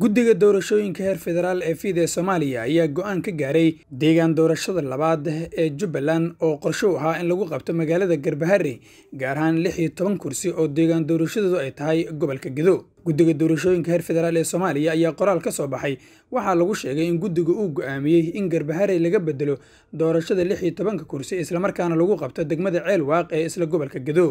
guddiga doorashooyinka heer federaal ee fiid ee soomaaliya ayaa go'aan ka gaaray deegaan doorashada labaad ee jubbaland oo qorsho u ahaa in lagu qabto magaalada garbahari gaar ahaan lix iyo toban kursi oo deegaan doorashadoodu ay tahay gobolka gedo guddiga doorashooyinka heer federaal ee soomaaliya ayaa qoraal ka soo baxay. Waxaa lagu sheegay in guddiga uu go'aamiyey in garbahari laga bedelo doorashada lix iyo tobanka kursi islamarkaana lagu qabto degmada ceel waaq ee isla gobolka gedo.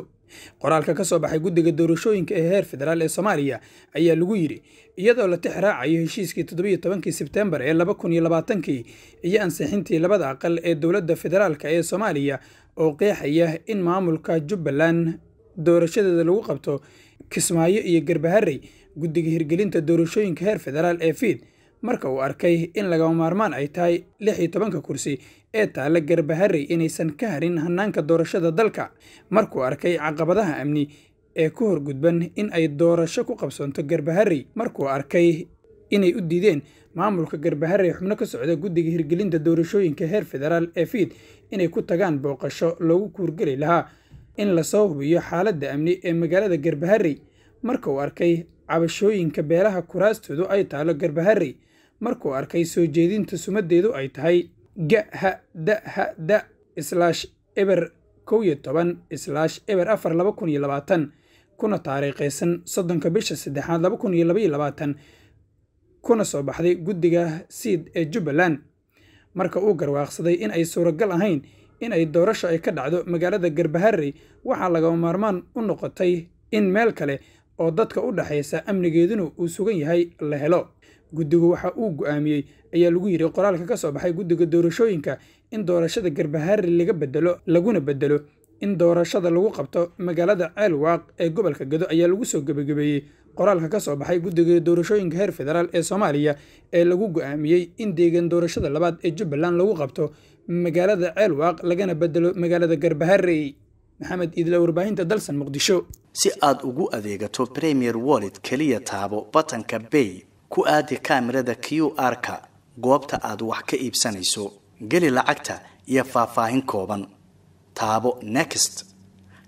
Qoraalka ka soo baxay guddiga doorashooyinka ee heer federaal ee soomaaliya ayaa lagu yidhi iyadoo la tix raacayo heshiiskii toddobiyo tobankii sebtembar ee laba kun iyo labaatankii iyo ansixintii labada aqal ee dowladda federaalk ee soomaaliya oo qeexaya in maamulka jubbaland doorashadeeda lagu qabto kismaayo iyo garbaharey guddiga hirgelinta doorashooyinka heer federaal ee fiid marka uu arkay in lagama maarmaan ay tahay lix iyo tobanka kursi ee taalla garbaharey inaysan ka harin hanaanka doorashada dalka. Markuu arkay caqabadaha amni ee ku horgudban in ay doorasho ku qabsoonto garbaharey markuu arkay inay u diideen maamulka garbaharey xubno ka socda guddiga hirgelinta doorashooyinka heer federaal ee fiid inay ku tagaan booqasho loogu kuurgeli lahaa in la soo hubiyo xaaladda amni ee magaalada garbaharey marka uu arkay cabashooyinka beelaha kuraastoodu ay taalo garbaharey markuu arkay soo jeedinta sumadeedu ay tahay ga ha da ha da islaash eber kow iyo toban islaash eber afar laba kun iyo labaatan kuna taariikhaysan soddonka bisha saddexaad laba kun iyo laba iyo labaatan kuna soo baxday guddiga siid ee jubbaland. Marka uu garwaaqsaday in ay suuragal ahayn in ay doorasho ay ka dhacdo magaalada garbaharey waxaa lagama maarmaan u noqotay in meel kale oo dadka u dhexaysa amnigeeduna uu sugan yahay la helo. Guddigu waxa uu go'aamiyey ayaa lagu yidhi qoraalka ka soo baxay guddiga doorashooyinka in doorashada garbaharey laga bedelo laguna bedelo in doorashada lagu qabto magaalada ceel waaq ee gobolka gedo ayaa lagu soo gebagabeeyey qoraalka ka soo baxay guddiga doorashooyinka heer federaal ee soomaaliya ee lagu go'aamiyey in deegaan doorashada labaad ee jubbaland lagu qabto magaalada ceel waaq lagana bedelo magaalada garbaharey maxamed iidla warbaahinta dalsan muqdisho si aad ugu adeegato premier wallet keliya taabo batanka bay ku aadi kaamirada q r-ka goobta aad wax ka iibsanayso geli lacagta iyo faahfaahin kooban. Taabo next.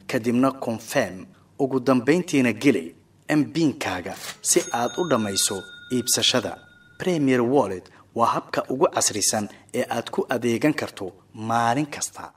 Kadibna confirm. Ugu dambayntiina geli mbiinkaaga si aad u dhammayso iibsashada. Premier wallet waa habka ugu casrisan ee aad ku adeegan karto maalin kasta